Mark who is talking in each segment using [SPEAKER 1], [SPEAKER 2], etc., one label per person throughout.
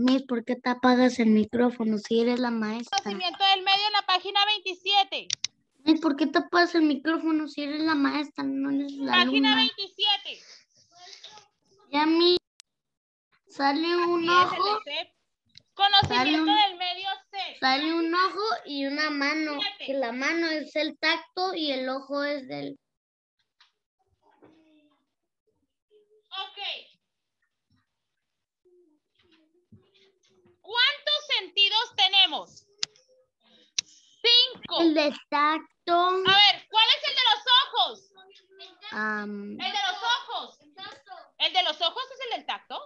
[SPEAKER 1] Miss, ¿por qué te apagas el micrófono si eres la maestra?
[SPEAKER 2] Conocimiento del medio en la página 27.
[SPEAKER 1] Miss, ¿por qué te apagas el micrófono si eres la maestra, no eres la
[SPEAKER 2] Página
[SPEAKER 1] alumna?
[SPEAKER 2] 27.
[SPEAKER 1] Ya, Miss, sale un
[SPEAKER 2] Así
[SPEAKER 1] ojo.
[SPEAKER 2] Conocimiento
[SPEAKER 1] un-
[SPEAKER 2] del medio C.
[SPEAKER 1] sale un ojo y una mano. Que la mano es el tacto y el ojo es del...
[SPEAKER 2] Ok. ¿Cuántos sentidos tenemos? Cinco.
[SPEAKER 1] El del tacto.
[SPEAKER 2] A ver, ¿cuál es el de los ojos? El de los ojos. ¿El de los ojos es el del tacto?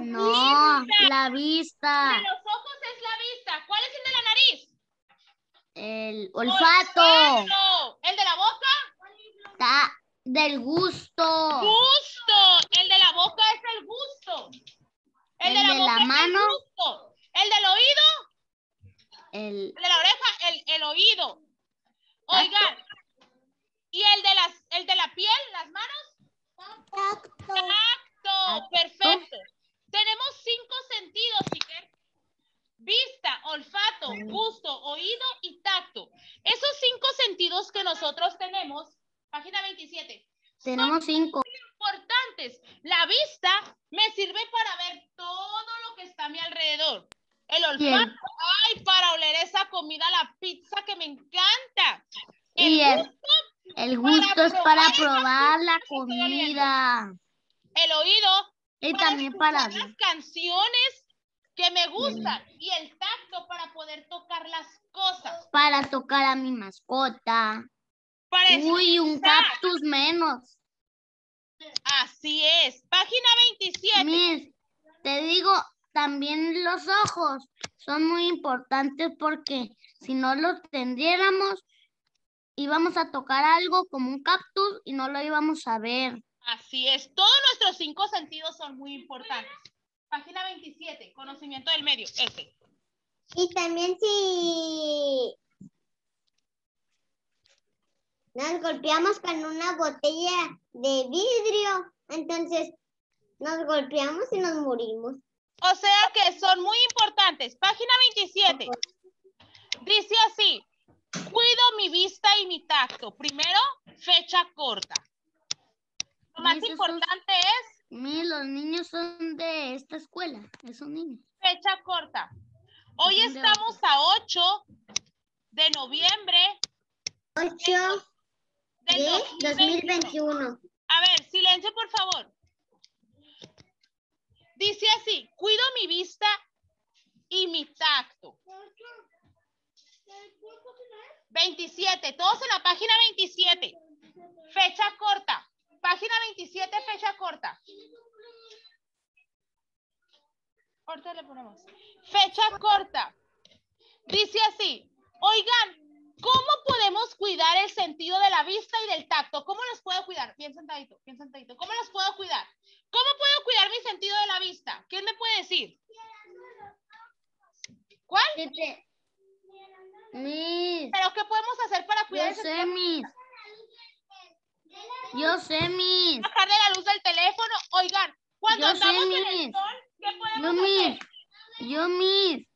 [SPEAKER 1] no, la vista.
[SPEAKER 2] El de los ojos es la vista. ¿Cuál es el de la nariz?
[SPEAKER 1] El olfato.
[SPEAKER 2] Olfato. ¿El de la boca?
[SPEAKER 1] Ta- del gusto.
[SPEAKER 2] Gusto. El de la boca es el gusto. El,
[SPEAKER 1] El
[SPEAKER 2] de la
[SPEAKER 1] de
[SPEAKER 2] boca
[SPEAKER 1] la
[SPEAKER 2] es el
[SPEAKER 1] mano.
[SPEAKER 2] gusto. El del oído,
[SPEAKER 1] El,
[SPEAKER 2] el de la oreja, el, el oído. Oigan. ¿Y el de las, el de la piel, las manos? Tacto. Perfecto. Tenemos cinco sentidos, Iker. Vista, olfato, gusto, oído y tacto. Esos cinco sentidos que nosotros tenemos, página 27,
[SPEAKER 1] tenemos cinco.
[SPEAKER 2] importantes. La vista me sirve para ver todo lo que está a mi alrededor. El
[SPEAKER 1] Bien.
[SPEAKER 2] olfato, ay, para oler esa comida, la pizza que me encanta.
[SPEAKER 1] Y
[SPEAKER 2] El
[SPEAKER 1] el,
[SPEAKER 2] gusto,
[SPEAKER 1] el
[SPEAKER 2] para
[SPEAKER 1] gusto es para probar la comida.
[SPEAKER 2] el oído,
[SPEAKER 1] Y
[SPEAKER 2] para
[SPEAKER 1] también para
[SPEAKER 2] las canciones que me gustan y el tacto para poder tocar las cosas.
[SPEAKER 1] para tocar a mi mascota.
[SPEAKER 2] Para
[SPEAKER 1] Uy, un cactus menos.
[SPEAKER 2] Así es. Página 27.
[SPEAKER 1] Miss, te digo, también los ojos son muy importantes porque si no los tendríamos, íbamos a tocar algo como un cactus y no lo íbamos a ver.
[SPEAKER 2] Así es. Todos nuestros cinco sentidos son muy importantes. Página 27. Conocimiento del medio. Este.
[SPEAKER 3] Y también si nos golpeamos con una botella de vidrio, entonces nos golpeamos y nos morimos.
[SPEAKER 2] O sea que son muy importantes. Página 27. Dice así. Cuido mi vista y mi tacto. Primero, fecha corta. Lo más importante es
[SPEAKER 1] Miss, los niños son de esta escuela, esos niños.
[SPEAKER 2] fecha corta. Hoy
[SPEAKER 1] de
[SPEAKER 2] estamos a 8 de noviembre
[SPEAKER 3] 8
[SPEAKER 2] del
[SPEAKER 3] de
[SPEAKER 2] 2021.
[SPEAKER 3] 2021.
[SPEAKER 2] A ver, silencio, por favor. Dice así, cuido mi vista y mi tacto. 27, todos en la página 27. Fecha corta. Página 27, fecha corta. Ahorita le ponemos. Fecha corta. Dice así, oigan, ¿cómo podemos cuidar el sentido de la vista y del tacto? ¿Cómo los puedo cuidar? Bien sentadito, bien sentadito. ¿Cómo los puedo cuidar? ¿Cómo puedo cuidar mi sentido de la vista? ¿Quién me puede decir? ¿Cuál?
[SPEAKER 1] Miss,
[SPEAKER 2] ¿Pero qué podemos hacer para cuidar
[SPEAKER 1] yo
[SPEAKER 2] el
[SPEAKER 1] sé? Miss. Yo sé, Miss.
[SPEAKER 2] Bajar de la luz del teléfono. Oigan, cuando
[SPEAKER 1] Yo sé,
[SPEAKER 2] en el sol, ¿qué
[SPEAKER 1] Yo,
[SPEAKER 2] podemos
[SPEAKER 1] Miss.
[SPEAKER 2] hacer?
[SPEAKER 1] Yo, Miss.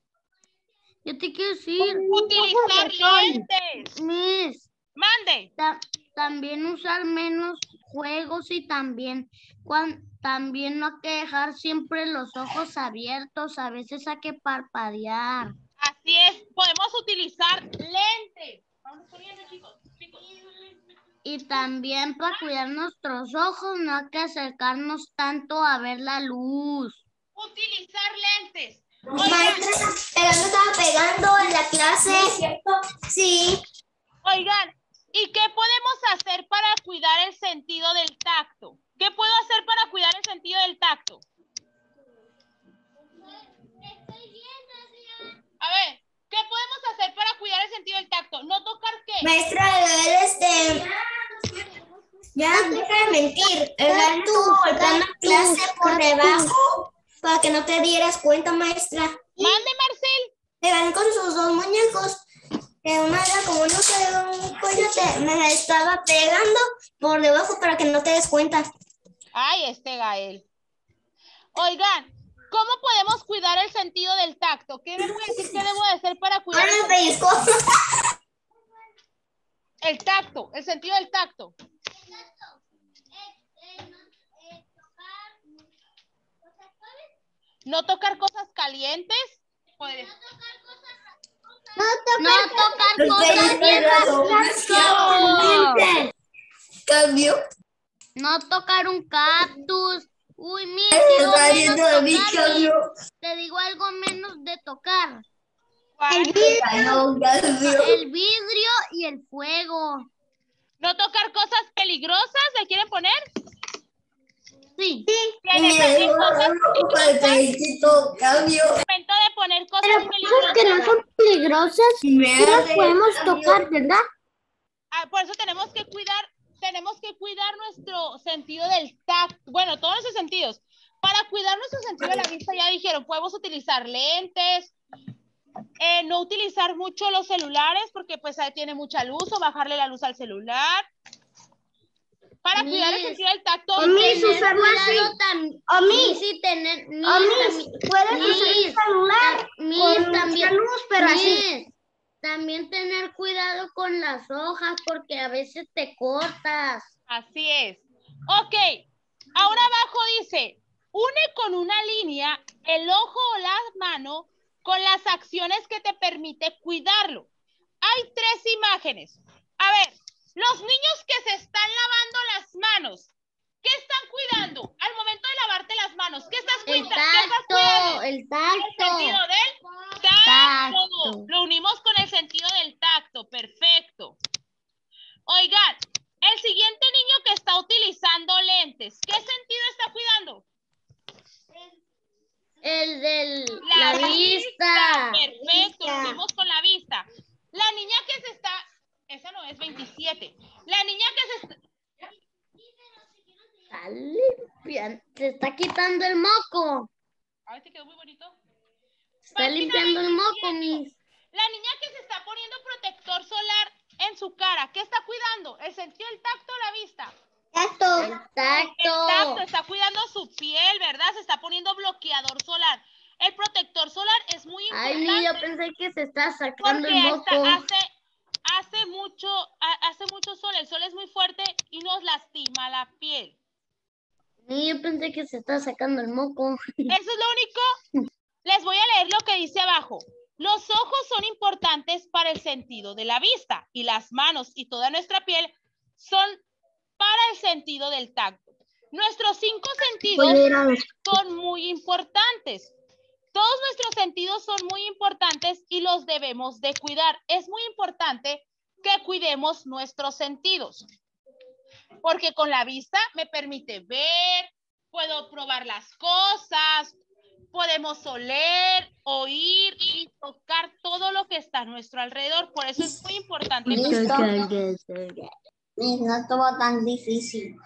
[SPEAKER 1] Yo te quiero decir,
[SPEAKER 2] Utilizar lentes.
[SPEAKER 1] Miss.
[SPEAKER 2] Mande.
[SPEAKER 1] ta- también usar menos juegos y también cuan- también no hay que dejar siempre los ojos abiertos, a veces hay que parpadear.
[SPEAKER 2] Así es, podemos utilizar lentes. Vamos poniendo, chicos. chicos.
[SPEAKER 1] Y también para cuidar nuestros ojos no hay que acercarnos tanto a ver la luz.
[SPEAKER 2] Utilizar lentes.
[SPEAKER 3] Maestra, pegando estaba pegando en la clase. Sí.
[SPEAKER 2] oigan, ¿y qué podemos hacer para cuidar el sentido del tacto? ¿Qué puedo hacer para cuidar el sentido del tacto? A ver, ¿qué podemos hacer para cuidar el sentido del tacto? ¿No tocar qué?
[SPEAKER 3] Maestra, él este. Ya deja de mentir. Él estuvo golpeando la clase por debajo para que no te dieras cuenta, maestra.
[SPEAKER 2] Mande, Marcel.
[SPEAKER 3] Le gané con sus dos muñecos. Que una era como no sé, un coyote. Me estaba pegando por debajo para que no te des cuenta.
[SPEAKER 2] Ay, este Gael. Oigan, ¿Cómo podemos cuidar el sentido del tacto? ¿Qué puede decir qué debo de hacer para cuidar el, el tacto, el sentido del tacto? No tocar cosas calientes.
[SPEAKER 1] No tocar cosas calientes.
[SPEAKER 3] Cambio.
[SPEAKER 1] No tocar un cactus. Uy, mira, te digo algo menos de tocar. El vidrio, el vidrio y el fuego.
[SPEAKER 2] No tocar cosas peligrosas, ¿le quieren poner?
[SPEAKER 1] Sí.
[SPEAKER 2] ¿Tienen cosas Cambio. Momento de poner cosas
[SPEAKER 1] Pero peligrosas. que no son peligrosas, no las podemos tocar, ¿verdad?
[SPEAKER 2] Ah, por eso tenemos que cuidar tenemos que cuidar nuestro sentido del tacto, bueno, todos esos sentidos. Para cuidar nuestro sentido de la vista, ya dijeron, podemos utilizar lentes, eh, no utilizar mucho los celulares porque pues ahí tiene mucha luz o bajarle la luz al celular. Para cuidar el sentido del tacto.
[SPEAKER 1] O mis, usarlo así. Sí, tener. O mis, puedes usar el celular mis, también, luz, pero así. También tener cuidado con las hojas porque a veces te cortas.
[SPEAKER 2] Así es. Ok, ahora abajo dice, une con una línea el ojo o la mano con las acciones que te permite cuidarlo. Hay tres imágenes. A ver, los niños que se están lavando las manos, ¿qué están cuidando? Al momento de lavarte las manos, ¿qué estás, cuidando?
[SPEAKER 1] El tacto, el tacto.
[SPEAKER 2] El sentido del tacto. Lo unimos con el sentido del tacto, perfecto. Oigan, el siguiente niño que está utilizando lentes, ¿qué sentido está cuidando?
[SPEAKER 1] El de la, vista.
[SPEAKER 2] Perfecto, lo unimos con la vista. La niña que se está, esa no es 27. La niña que se está,
[SPEAKER 1] limpiando, se está quitando el moco.
[SPEAKER 2] Ay, te quedó muy bonito.
[SPEAKER 1] Está limpiando el moco, mis.
[SPEAKER 2] La niña que se está poniendo protector solar en su cara, ¿qué está cuidando? ¿El sentido el tacto o la vista?
[SPEAKER 1] Tacto. El tacto.
[SPEAKER 2] El tacto, está cuidando su piel, ¿verdad? Se está poniendo bloqueador solar. El protector solar es muy importante.
[SPEAKER 1] Ay, yo pensé que se está sacando el moco.
[SPEAKER 2] hace, hace, mucho, hace mucho sol, el sol es muy fuerte y nos lastima la piel.
[SPEAKER 1] Yo pensé que se está sacando el moco.
[SPEAKER 2] Eso es lo único. Les voy a leer lo que dice abajo. Los ojos son importantes para el sentido de la vista y las manos y toda nuestra piel son para el sentido del tacto. Nuestros cinco sentidos son muy importantes. Todos nuestros sentidos son muy importantes y los debemos de cuidar. Es muy importante que cuidemos nuestros sentidos porque con la vista me permite ver, puedo probar las cosas, podemos oler, oír y tocar todo lo que está a nuestro alrededor. Por eso es muy importante.
[SPEAKER 3] No estuvo tan difícil.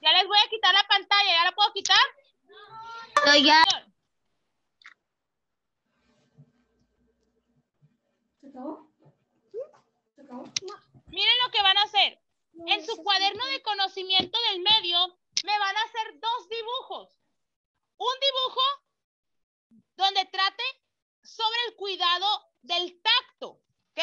[SPEAKER 2] Ya les voy a quitar la pantalla, ¿ya la puedo quitar?
[SPEAKER 1] No, ya.
[SPEAKER 2] Miren lo que van a hacer. En su cuaderno de conocimiento del medio me van a hacer dos dibujos. Un dibujo donde trate sobre el cuidado del tacto, ¿ok?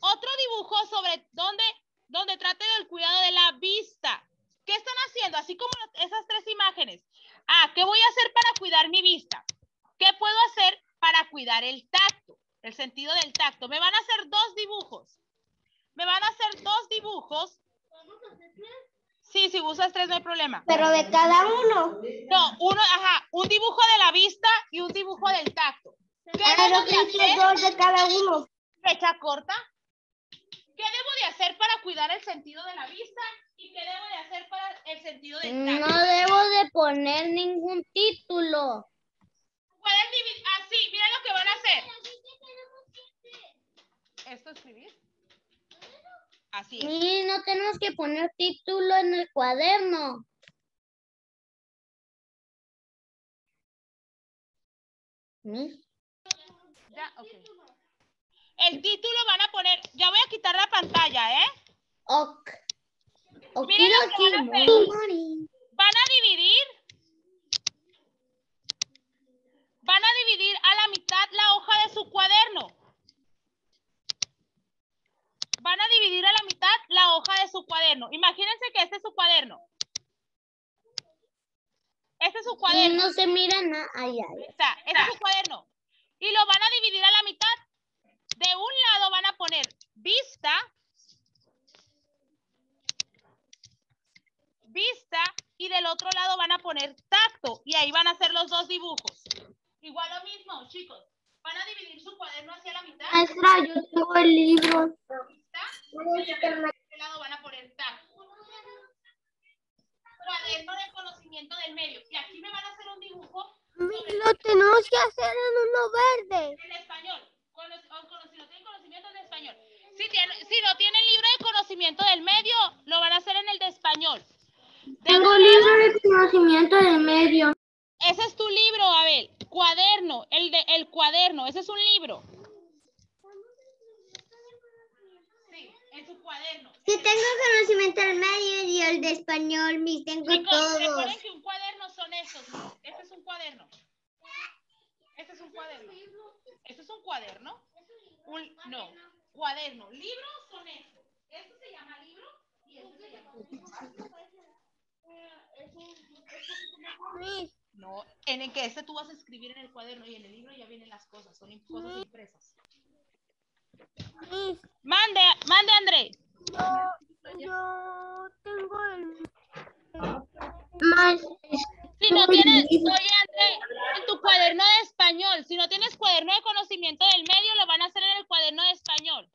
[SPEAKER 2] Otro dibujo sobre donde, donde trate del cuidado de la vista. ¿Qué están haciendo? Así como esas tres imágenes. Ah, ¿qué voy a hacer para cuidar mi vista? ¿Qué puedo hacer para cuidar el tacto? El sentido del tacto. Me van a hacer dos dibujos. Me van a hacer dos dibujos. Sí, si usas tres no hay problema.
[SPEAKER 1] Pero de cada uno.
[SPEAKER 2] No, uno, ajá, un dibujo de la vista y un dibujo del tacto.
[SPEAKER 1] ¿Qué debo de hacer? dos de cada uno.
[SPEAKER 2] Fecha corta. ¿Qué debo de hacer para cuidar el sentido de la vista? ¿Y qué debo de hacer para el sentido del tacto?
[SPEAKER 1] No debo de poner ningún título.
[SPEAKER 2] Pueden dividir, así, ah, mira lo que van a hacer. ¿Esto escribir? Así es.
[SPEAKER 1] Sí, no tenemos que poner título en el cuaderno.
[SPEAKER 2] Ya, ok. El título van a poner, ya voy a quitar la pantalla, ¿eh?
[SPEAKER 1] Ok.
[SPEAKER 2] Miren lo que van a hacer. Van a dividir, van a dividir a la mitad la hoja de su cuaderno. Van a dividir a la mitad la hoja de su cuaderno. Imagínense que este es su cuaderno. Este es su cuaderno.
[SPEAKER 1] No se mira nada. Ay, ay.
[SPEAKER 2] Está, este es su cuaderno. Y lo van a dividir a la mitad. De un lado van a poner vista. Vista. Y del otro lado van a poner tacto. Y ahí van a hacer los dos dibujos. Igual lo mismo, chicos. Van a dividir su cuaderno hacia la mitad.
[SPEAKER 1] Maestra, yo tengo el libro.
[SPEAKER 2] Y de este lado van a poner tacto. Cuaderno de conocimiento del medio. Y aquí me van a hacer un dibujo
[SPEAKER 1] Lo tenemos que hacer en uno verde.
[SPEAKER 2] en español. Si no tienen conocimiento de español. Si, tienen, si no tienen libro de conocimiento del medio, lo van a hacer en el de español.
[SPEAKER 1] Tengo libro de conocimiento del medio.
[SPEAKER 2] Ese es tu libro, Abel. Cuaderno, el de el cuaderno, ese es un libro. Sí, en su cuaderno.
[SPEAKER 3] Si tengo conocimiento del medio y el de español, mis tengo
[SPEAKER 2] Chicos,
[SPEAKER 3] todos.
[SPEAKER 2] recuerden que un cuaderno son estos. Este es un cuaderno. Este es un cuaderno. Este es un cuaderno. Un- no, cuaderno. Libros son estos. Este se llama libro y este se llama. No, en el que este tú vas a escribir en el cuaderno y en el libro ya vienen las cosas, son cosas impresas. Mande, mande André.
[SPEAKER 1] Yo tengo el...
[SPEAKER 2] Si no tienes, oye André, en tu cuaderno de español, si no tienes cuaderno de conocimiento del medio, lo van a hacer en el cuaderno de español.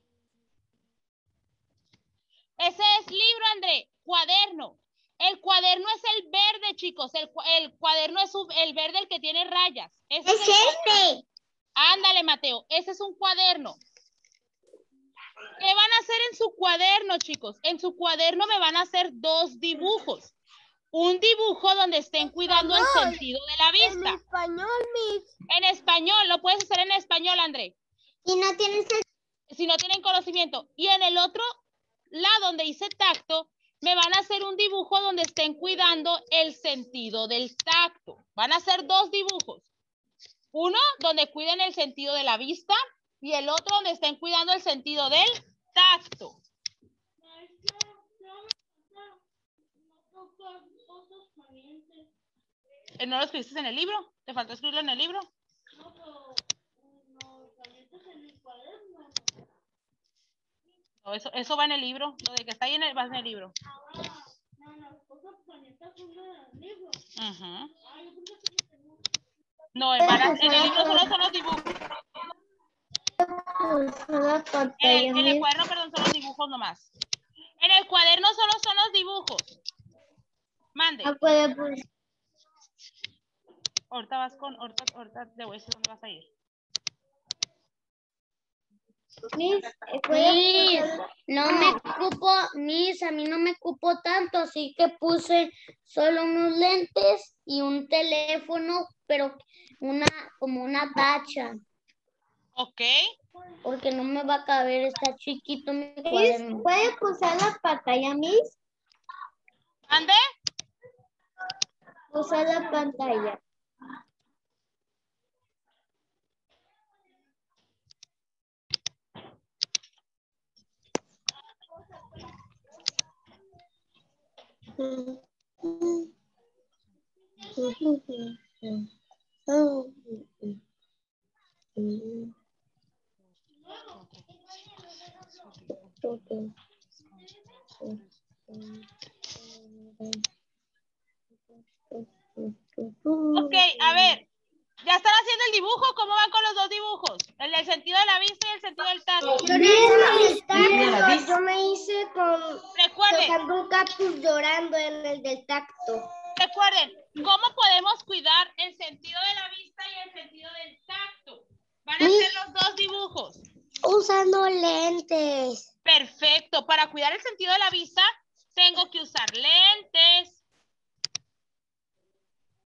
[SPEAKER 2] Ese es libro, André, cuaderno. El cuaderno es el verde, chicos. El, el cuaderno es un- el verde, el que tiene rayas. Ese
[SPEAKER 3] Es este.
[SPEAKER 2] Ándale, Mateo, ese es un cuaderno. ¿Qué van a hacer en su cuaderno, chicos? En su cuaderno me van a hacer dos dibujos. Un dibujo donde estén cuidando el
[SPEAKER 1] Español.
[SPEAKER 2] sentido de la vista.
[SPEAKER 1] español, Miss.
[SPEAKER 2] En español, lo puedes hacer en español, André,
[SPEAKER 3] Y no tienes el
[SPEAKER 2] si no tienen conocimiento. Y en el otro lado donde dice tacto, me van a hacer un dibujo donde estén cuidando el sentido del tacto. Van a hacer dos dibujos. Uno donde cuiden el sentido de la vista y el otro donde estén cuidando el sentido del tacto. Eh, ¿No lo escribiste en el libro? ¿Te faltó escribirlo en el libro? No, eso, eso va en el libro. Lo de que está ahí en el, va en el libro. No, a- en el libro solo son los dibujos. En el, en el cuaderno, perdón, son los dibujos nomás. En el cuaderno solo son los dibujos. Mande. Ahorita vas con, ahorita, ahorita te voy a decir dónde vas a ir.
[SPEAKER 1] Miss, no me cupo, Miss, a mí no me cupo tanto, así que puse solo unos lentes y un teléfono, pero una, como una tacha,
[SPEAKER 2] Ok.
[SPEAKER 1] Porque no me va a caber, está chiquito mi cuaderno.
[SPEAKER 3] ¿Puede usar la pantalla, Miss?
[SPEAKER 2] ¿Ande?
[SPEAKER 3] Usar la pantalla.
[SPEAKER 2] Ok, a ver. ¿Ya están ¿Cómo van con los dos dibujos? El del sentido de la vista y el sentido del tacto.
[SPEAKER 3] Yo me hice con
[SPEAKER 2] Recuerden,
[SPEAKER 3] tocando un cactus llorando en el del tacto.
[SPEAKER 2] recuerden, ¿cómo podemos cuidar el sentido de la vista y el sentido del tacto? Van a hacer los dos dibujos.
[SPEAKER 3] Usando lentes.
[SPEAKER 2] Perfecto. Para cuidar el sentido de la vista, tengo que usar lentes.